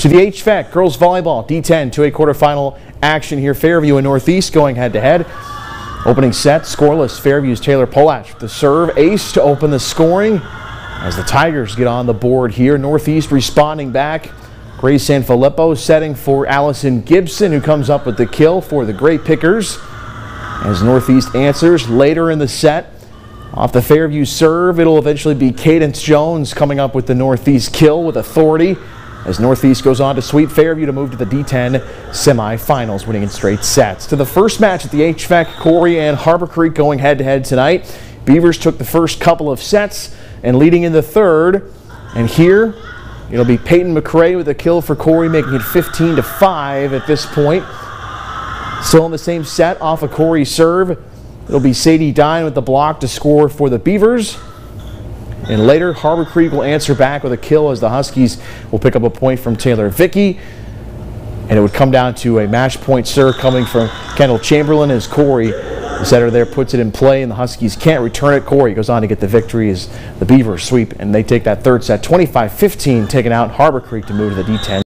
To the HVAC girls volleyball D10 to a quarterfinal action here. Fairview and Northeast going head to head. Opening set scoreless. Fairview's Taylor Polach with the serve ace to open the scoring as the Tigers get on the board here. Northeast responding back. Grace Sanfilippo setting for Allison Gibson who comes up with the kill for the Grape Pickers as Northeast answers later in the set. Off the Fairview serve, it'll eventually be Cadence Jones coming up with the Northeast kill with authority as Northeast goes on to sweep Fairview to move to the D10 semifinals, winning in straight sets. To the first match at the HVAC, Corry and Harbor Creek going head to head tonight. Beavers took the first couple of sets and leading in the third. And here it'll be Peyton McCray with a kill for Corry, making it 15 to 5 at this point. Still in the same set off a of Corry serve. It'll be Sadie Dine with the block to score for the Beavers. And later, Harbor Creek will answer back with a kill as the Huskies will pick up a point from Taylor Vicky. And it would come down to a match point serve coming from Kendall Chamberlain as Corry, the setter there, puts it in play and the Huskies can't return it. Corry goes on to get the victory as the Beavers sweep and they take that third set 25-15 taking out Harbor Creek to move to the D10.